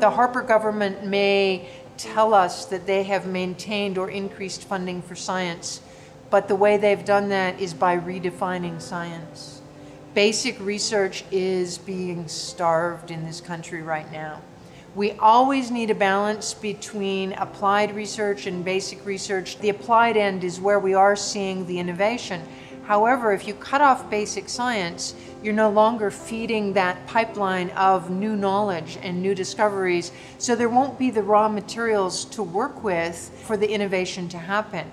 The Harper government may tell us that they have maintained or increased funding for science, but the way they've done that is by redefining science. Basic research is being starved in this country right now. We always need a balance between applied research and basic research. The applied end is where we are seeing the innovation. However, if you cut off basic science, you're no longer feeding that pipeline of new knowledge and new discoveries, so there won't be the raw materials to work with for the innovation to happen.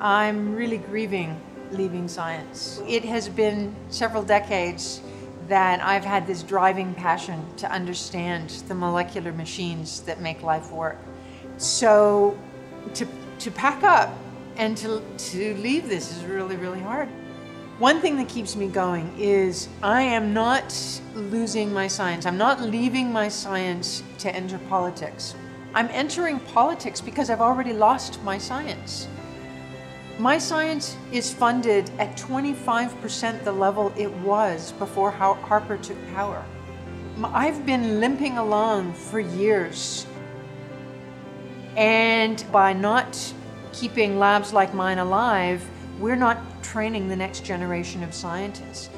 I'm really grieving leaving science. It has been several decades that I've had this driving passion to understand the molecular machines that make life work. So to, to pack up and to, to leave this is really, really hard. One thing that keeps me going is I am not losing my science. I'm not leaving my science to enter politics. I'm entering politics because I've already lost my science. My science is funded at 25% the level it was before Harper took power. I've been limping along for years. And by not keeping labs like mine alive, we're not training the next generation of scientists.